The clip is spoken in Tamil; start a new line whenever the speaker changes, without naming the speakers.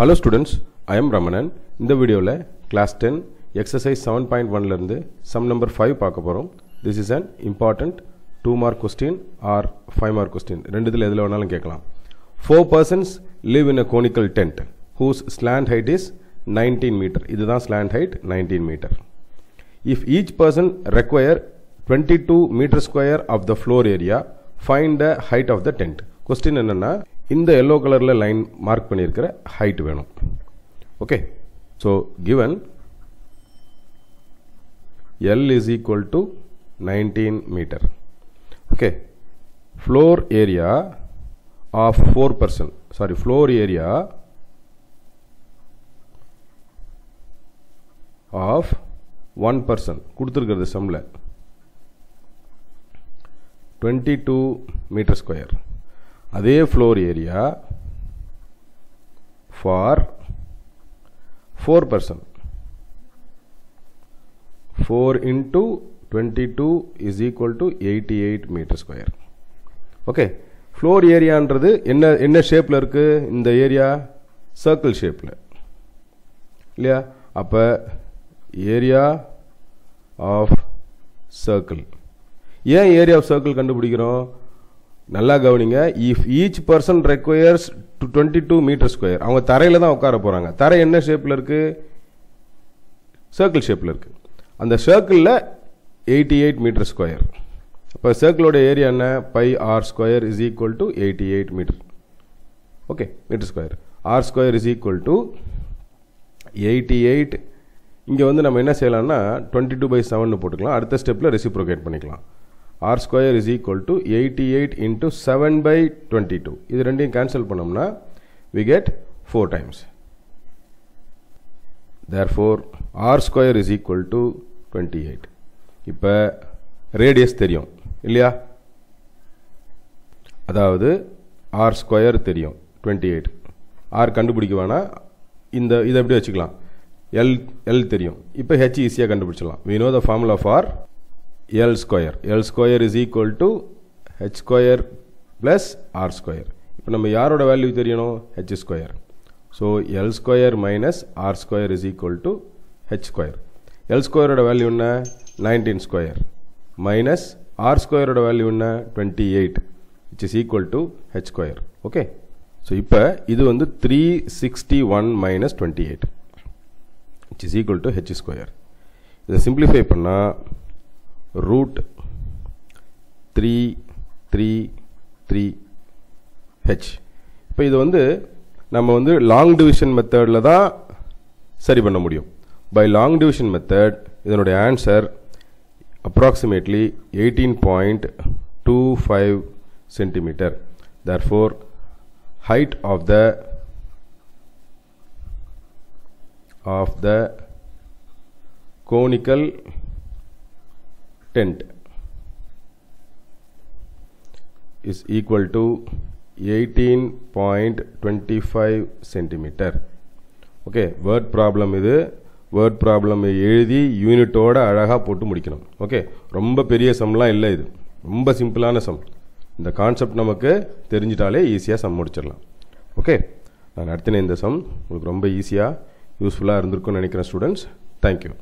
Hello students I am Ramanan இந்த வீடியோவில் class ten exercise seven point ஒன்லேருந்து சம் நம்பர் ஃபைவ் பார்க்க போகிறோம் this is an important two mark question or five mark question ரெண்டு இதில் எதில் வேணாலும் கேட்கலாம். Four persons live in a conical tent whose slant height is nineteen metre இதுதான் slant height nineteen metre If each person require 22 meter square of the floor area, find the height of the tent. Question என்னென்னா இந்த எல்லோ கலரில் லைன் மார்க் பண்ணியிருக்கிற ஹைட் வேணும். Okay so given L is equal to nineteen metre okay floor area of four person sorry floor area of one person கொடுத்துருக்கிறது சம்மில் டுவெண்ட்டி டூ மீட்டர் ஸ்கொயர் அதே floor area for four person four into twenty two is equal to eighty eight metre square okay floor ஏரியான்றது என்ன என்ன ஷேப்பில் இருக்குது இந்த ஏரியா சர்க்கிள் ஷேப்பில் இல்லையா? அப்போ ஏரியா ஆஃப் சர்க்கிள் ஏன் ஏரியா ஆஃப் சர்க்கிள் கண்டுபிடிக்கிறோம்? நல்லா கவனிங்க. If each person requires to twenty two metre square அவங்க தரையில் தான் உட்கார போகிறாங்க தரை என்ன ஷேப்பில் இருக்குது சர்க்கிள் ஷேப்பில் இருக்குது அந்த சர்க்கிளில் எயிட்டி எயிட் மீட்டர் ஸ்கொயர் இப்போ சர்க்கிளோட ஏரியா என்ன? Pi R square is equal to eighty eight metre okay metre square R square is equal to eighty eight இங்கே வந்து நம்ம என்ன செய்யலாம்னா டுவெண்ட்டி டூ பை செவன் போட்டுக்கலாம். அடுத்த ஸ்டெப்பில் ரெசிப்ரோகேட் பண்ணிக்கலாம். R square is equal to eighty eight into seven by twenty two இது ரெண்டையும் கேன்சல் பண்ணோம்னா we get four times therefore R square is equal to twenty eight இப்போ ரேடியஸ் தெரியும் இல்லையா? அதாவது ஆர் ஸ்கொயர் தெரியும் டுவெண்ட்டி எயிட் ஆர் கண்டுபிடிக்க வேணாம் இந்த இதை எப்படி வச்சுக்கலாம். எல் எல் தெரியும். இப்போ ஹெச் ஈஸியாக கண்டுபிடிச்சிடலாம். We know the formula for L square L square is equal to H square plus R square இப்போ நம்ம யாரோட வேல்யூ தெரியணும்? H square so L square minus R square is equal to H square L ஸ்கொயரோட வேல்யூ என்ன? நைன்டீன் ஸ்கொயர் மைனஸ் ஆர் ஸ்கொயரோட வேல்யூ என்ன? Twenty eight which is equal to H square okay so இப்போ இது வந்து three sixty one minus twenty eight which is equal to h square. இதை சிம்பிளிஃபை பண்ணால் root three three three H இப்போ இது வந்து நம்ம வந்து லாங் டிவிஷன் மெத்தடில் தான் சரி பண்ண முடியும். பை லாங் டிவிஷன் மெத்தட் இதனுடைய answer approximately eighteen point two five centimetre therefore height of the of the conical tent is equal to 18.25 centimeter. Okay word problem இது. வேர்ட் ப்ராப்ளம் எழுதி யூனிட்டோட அழகாக போட்டு முடிக்கணும். ஓகே ரொம்ப பெரிய சம்லாம் இல்லை இது. ரொம்ப சிம்பிளான சம். இந்த கான்செப்ட் நமக்கு தெரிஞ்சிட்டாலே ஈஸியாக சம் முடிச்சிடலாம். ஓகே நான் நடத்தின இந்த சம் உங்களுக்கு ரொம்ப ஈஸியாக யூஸ்ஃபுல்லாக இருந்திருக்கும்னு நினைக்கிறேன் ஸ்டூடெண்ட்ஸ் தேங்க்யூ